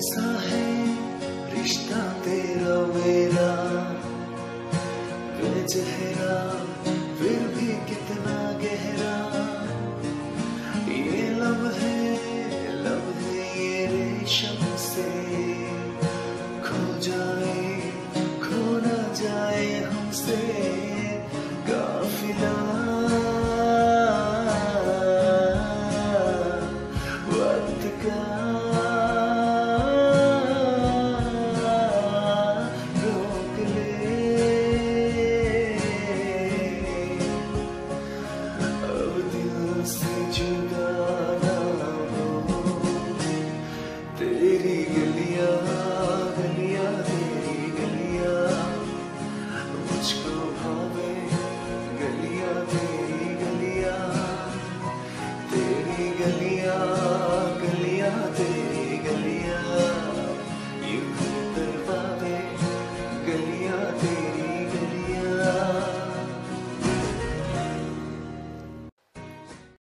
कैसा है, रिश्ता तेरा मेरा। वे चेहरा फिर भी कितना गहरा। ये लव है लव है ये रेशम से। खो जाए, खो ना जाए हमसे काफिला से जुदा ना हो तेरी